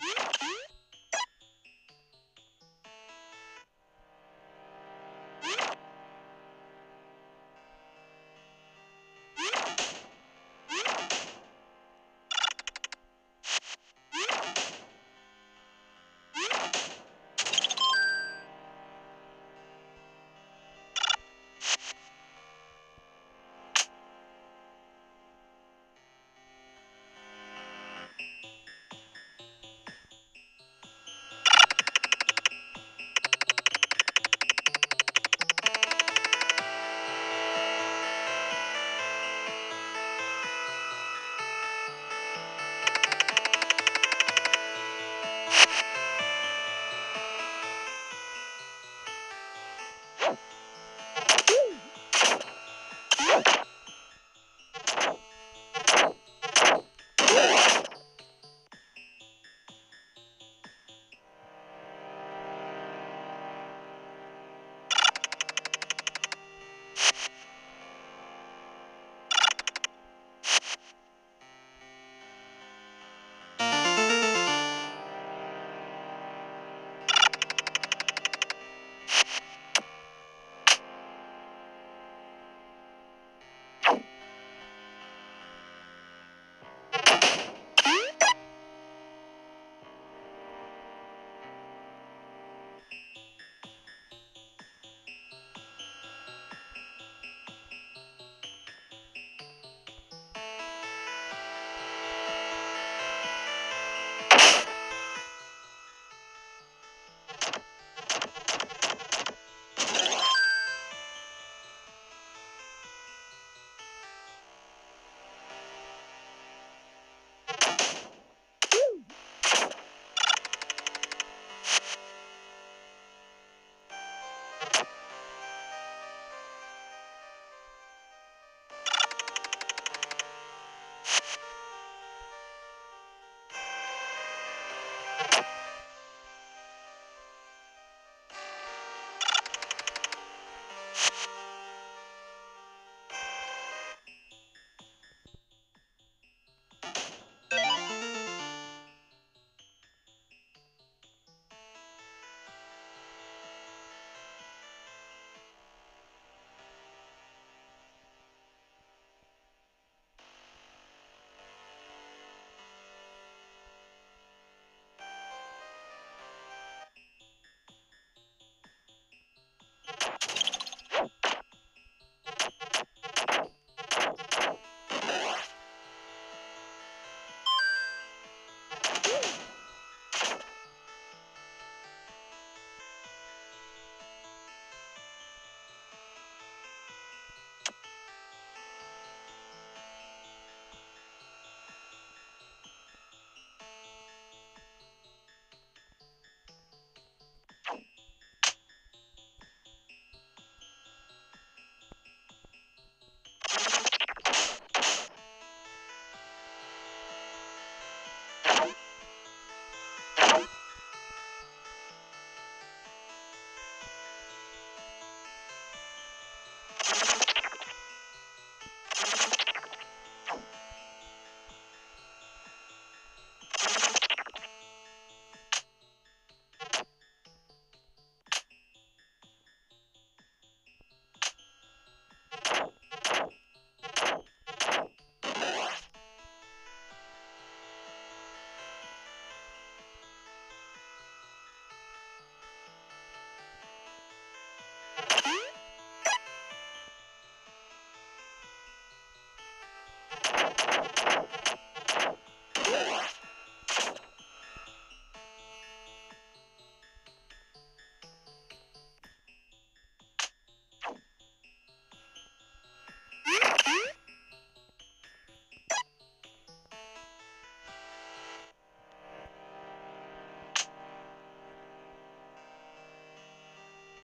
Yeah.